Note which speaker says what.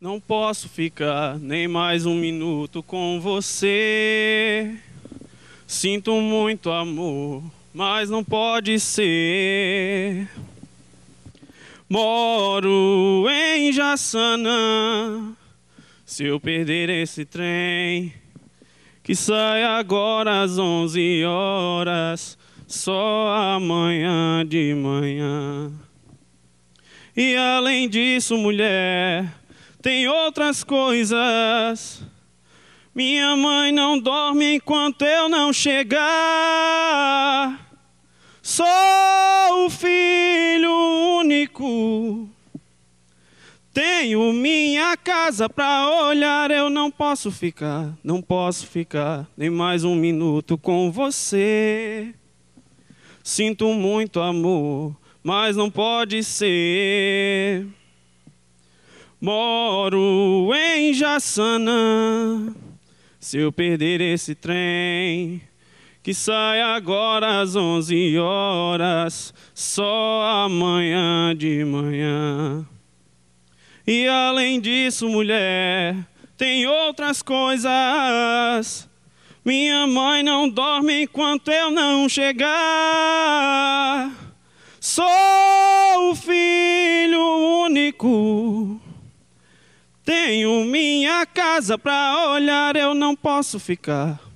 Speaker 1: Não posso ficar nem mais um minuto com você. Sinto muito amor, mas não pode ser. Moro em Jaçanã. Se eu perder esse trem, que sai agora às 11 horas, só amanhã de manhã. E além disso, mulher tem outras coisas. Minha mãe não dorme enquanto eu não chegar. Sou o filho único. Tenho minha casa pra olhar, eu não posso ficar, não posso ficar nem mais um minuto com você. Sinto muito amor, mas não pode ser. Moro em Jaçanã. Se eu perder esse trem, que sai agora às 11 horas, só amanhã de manhã. E além disso, mulher, tem outras coisas. Minha mãe não dorme enquanto eu não chegar. Sou o filho único tenho minha casa pra olhar, eu não posso ficar.